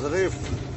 ظريف.